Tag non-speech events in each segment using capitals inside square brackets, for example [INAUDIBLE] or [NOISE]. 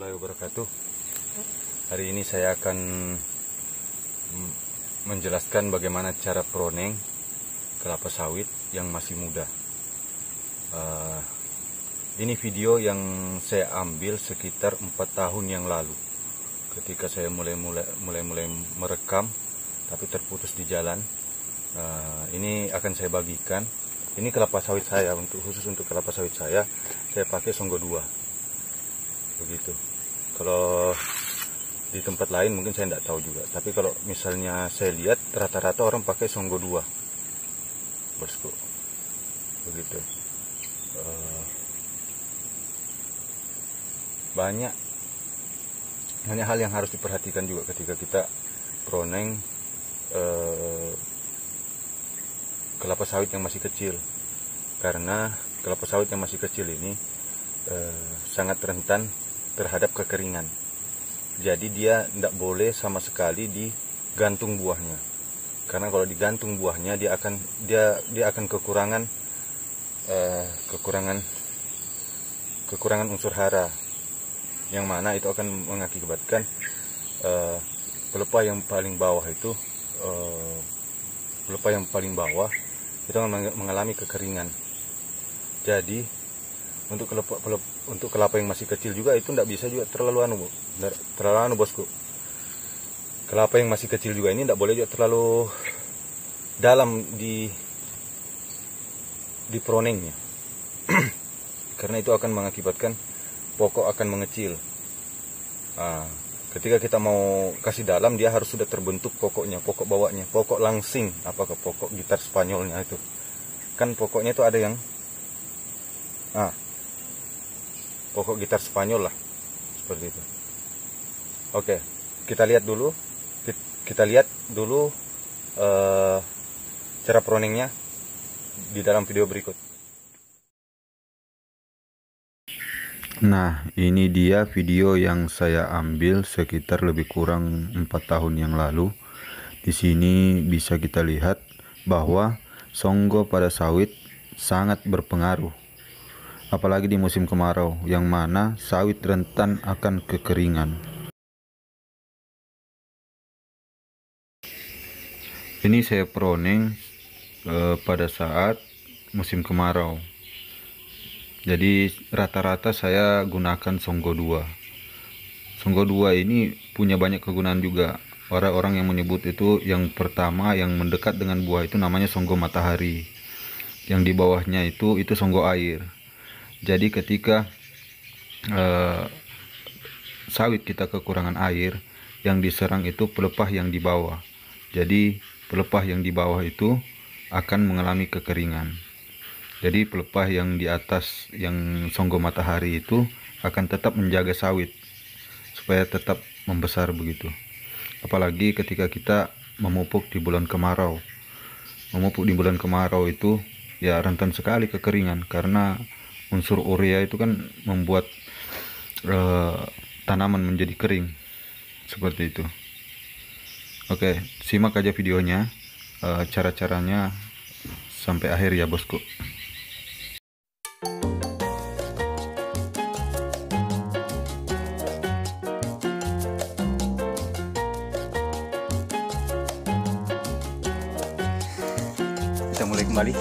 warahmatullahi wabarakatuh. Hari ini saya akan menjelaskan bagaimana cara proneng kelapa sawit yang masih muda. Uh, ini video yang saya ambil sekitar empat tahun yang lalu, ketika saya mulai mulai mulai mulai merekam, tapi terputus di jalan. Uh, ini akan saya bagikan. Ini kelapa sawit saya untuk khusus untuk kelapa sawit saya, saya pakai Songgo 2 begitu kalau di tempat lain mungkin saya tidak tahu juga. Tapi kalau misalnya saya lihat rata-rata orang pakai Songgo 2 bosku. Begitu. Uh, banyak. Banyak hal yang harus diperhatikan juga ketika kita proneng uh, kelapa sawit yang masih kecil. Karena kelapa sawit yang masih kecil ini uh, sangat rentan terhadap kekeringan. Jadi dia tidak boleh sama sekali digantung buahnya. Karena kalau digantung buahnya dia akan dia dia akan kekurangan uh, kekurangan kekurangan unsur hara yang mana itu akan mengakibatkan uh, pelepah yang paling bawah itu uh, pelepah yang paling bawah itu akan mengalami kekeringan. Jadi untuk kelapa, untuk kelapa yang masih kecil juga itu tidak bisa juga terlalu anu terlalu anu bosku. Kelapa yang masih kecil juga ini tidak boleh juga terlalu dalam di di pronengnya [CLEARS THROAT] karena itu akan mengakibatkan pokok akan mengecil. Nah, ketika kita mau kasih dalam dia harus sudah terbentuk pokoknya pokok bawahnya pokok langsing apakah pokok gitar Spanyolnya itu. Kan pokoknya itu ada yang ah pokok gitar Spanyol lah seperti itu. Oke kita lihat dulu kita lihat dulu uh, cara proningnya di dalam video berikut. Nah, ini dia video yang saya ambil sekitar lebih kurang empat tahun yang lalu. Di sini bisa kita lihat bahwa songgo pada sawit sangat berpengaruh apalagi di musim kemarau yang mana sawit rentan akan kekeringan. Ini saya proning eh, pada saat musim kemarau. Jadi rata-rata saya gunakan Songgo 2. Songgo 2 ini punya banyak kegunaan juga. Orang-orang yang menyebut itu yang pertama yang mendekat dengan buah itu namanya Songgo matahari. Yang di bawahnya itu itu Songgo air jadi ketika uh, sawit kita kekurangan air yang diserang itu pelepah yang di bawah. Jadi pelepah yang di bawah itu akan mengalami kekeringan. Jadi pelepah yang di atas yang songgo matahari itu akan tetap menjaga sawit supaya tetap membesar begitu. Apalagi ketika kita memupuk di bulan kemarau. Memupuk di bulan kemarau itu ya rentan sekali kekeringan karena unsur urea itu kan membuat uh, tanaman menjadi kering. Seperti itu. Oke simak aja videonya. Uh, cara-caranya sampai akhir ya bosku. Kita mulai kembali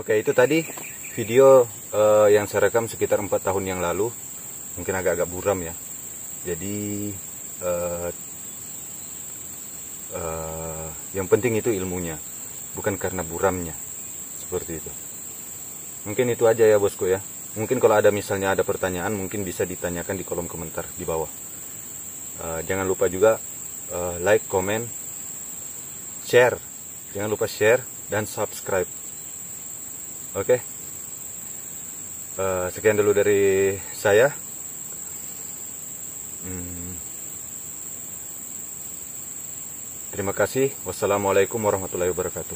Oke, itu tadi video uh, yang saya rekam sekitar empat tahun yang lalu, mungkin agak-agak buram ya. Jadi uh, uh, yang penting itu ilmunya, bukan karena buramnya, seperti itu. Mungkin itu aja ya bosku ya. Mungkin kalau ada misalnya ada pertanyaan, mungkin bisa ditanyakan di kolom komentar di bawah. Uh, jangan lupa juga uh, like, comment, share. Jangan lupa share dan subscribe. Oke. Okay. Uh, sekian dulu dari saya. Hmm. Terima kasih. Wassalamualaikum warahmatullahi wabarakatuh.